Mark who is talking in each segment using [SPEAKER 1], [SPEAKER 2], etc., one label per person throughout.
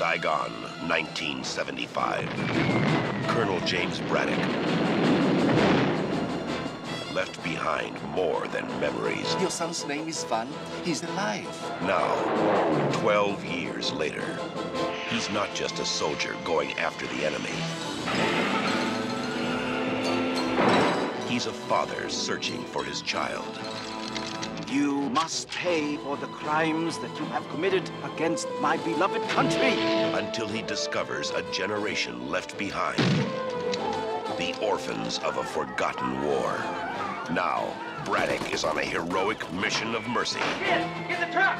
[SPEAKER 1] Saigon, 1975. Colonel James Braddock left behind more than memories.
[SPEAKER 2] Your son's name is Van. He's alive.
[SPEAKER 1] Now, 12 years later, he's not just a soldier going after the enemy. He's a father searching for his child.
[SPEAKER 3] You must pay for the crimes that you have committed against my beloved country.
[SPEAKER 1] Until he discovers a generation left behind. The orphans of a forgotten war. Now, Braddock is on a heroic mission of mercy.
[SPEAKER 3] Get, get the truck!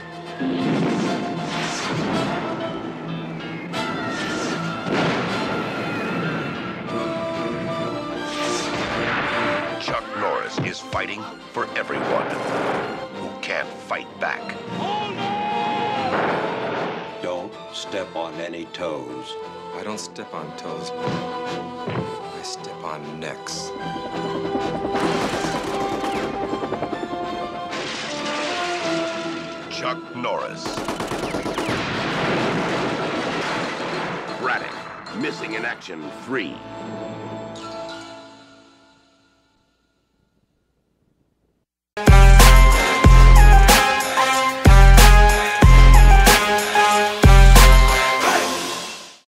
[SPEAKER 1] Chuck Norris is fighting for everyone who can't fight back.
[SPEAKER 4] Don't step on any toes.
[SPEAKER 5] I don't step on toes. I step on necks.
[SPEAKER 1] Chuck Norris. Braddock, missing in action three.